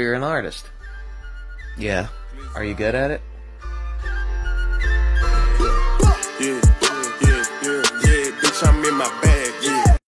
You're an artist. Yeah. Are you good at it? Yeah, yeah, yeah, yeah, yeah, bitch, I'm in my bag.